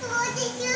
What did you